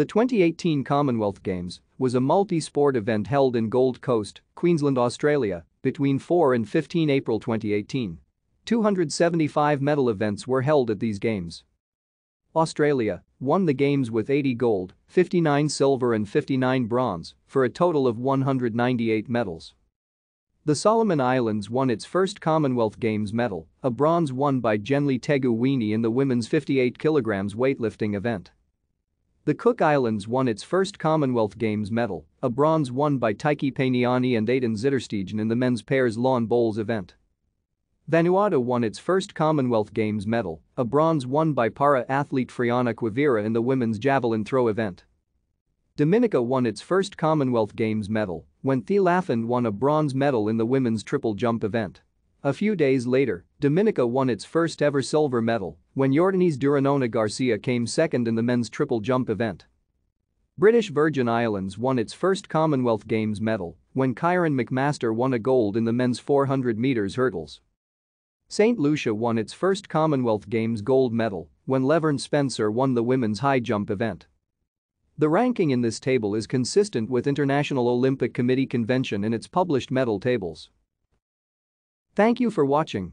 The 2018 Commonwealth Games was a multi-sport event held in Gold Coast, Queensland, Australia, between 4 and 15 April 2018. 275 medal events were held at these games. Australia won the games with 80 gold, 59 silver and 59 bronze for a total of 198 medals. The Solomon Islands won its first Commonwealth Games medal, a bronze won by Jenly Tegu Wini in the women's 58 kg weightlifting event. The Cook Islands won its first Commonwealth Games medal, a bronze won by Taiki Paniani and Aidan Zittersteijn in the men's pairs lawn bowls event. Vanuatu won its first Commonwealth Games medal, a bronze won by para-athlete Friana Kwevira in the women's javelin throw event. Dominica won its first Commonwealth Games medal when Thea LaFond won a bronze medal in the women's triple jump event. A few days later, Dominica won its first ever silver medal when Yordanys Duranona Garcia came second in the men's triple jump event. British Virgin Islands won its first Commonwealth Games medal when Kyron McMaster won a gold in the men's 400 meters hurdles. St. Lucia won its first Commonwealth Games gold medal when Levern Spencer won the women's high jump event. The ranking in this table is consistent with International Olympic Committee convention in its published medal tables. Thank you for watching.